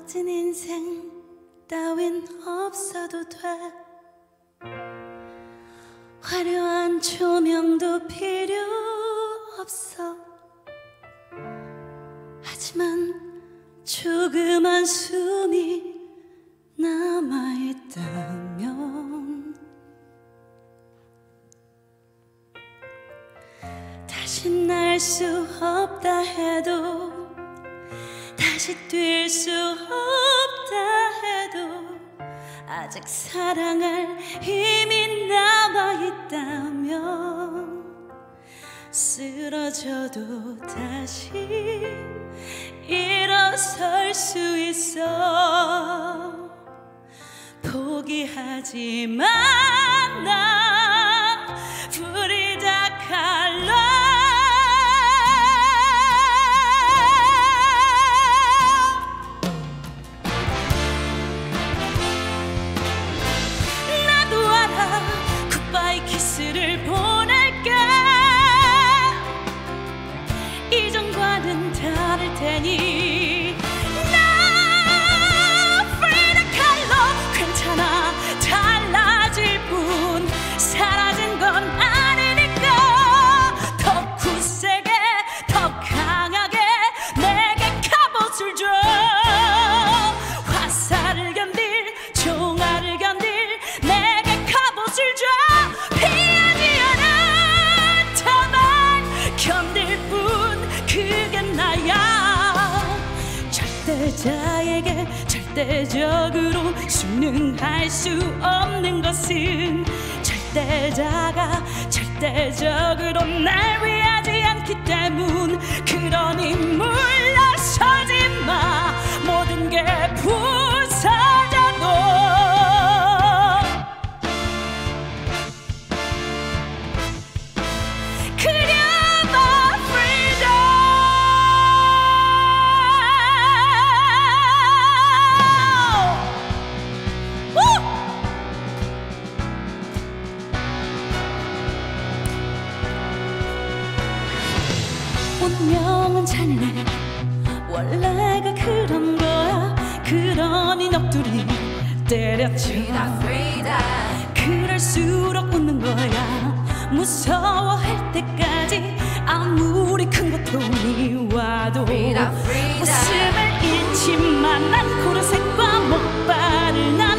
멋진 인생 따윈 없어도 돼. 화려한 조명도 필요 없어. 하지만 조그만 숨이 남아있다면 다시 날 수 없다 해도 다시 뛸 수 없다 해도 아직 사랑할 힘이 남아있다면 쓰러져도 다시 일어설 수 있어. 포기하지 마나 키스를 보 절대적으로 순응할 수 없는 것은 절대자가 절대적으로 날 운명은 잔인해. 원래가 그런 거야. 그러니 넋두리 때렸죠. 그럴수록 웃는 거야. 무서워할 때까지 아무리 큰 고통이 와도 웃음을 잃지만 난 코르셋과 목발을 난